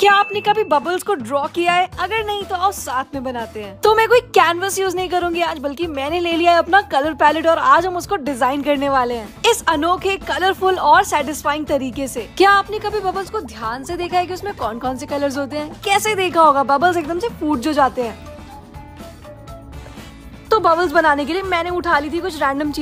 क्या आपने कभी बबल्स को ड्रॉ किया है? अगर नहीं तो आओ साथ में बनाते हैं। तो मैं कोई कैनवस यूज़ नहीं करूँगी आज, बल्कि मैंने ले लिया है अपना कलर पैलेट और आज हम उसको डिज़ाइन करने वाले हैं। इस अनोखे कलरफुल और सेटिस्फाइंग तरीके से। क्या आपने कभी बबल्स को ध्यान से देखा है कि उसमें कौन कौन से कलर्स होते हैं? कैसे देखा होगा? बबल्स एकदम से फूट जो जाते हैं। तो बबल्स बनाने के लिए मैंने उठा ली थी कुछ रैंडम चीज़।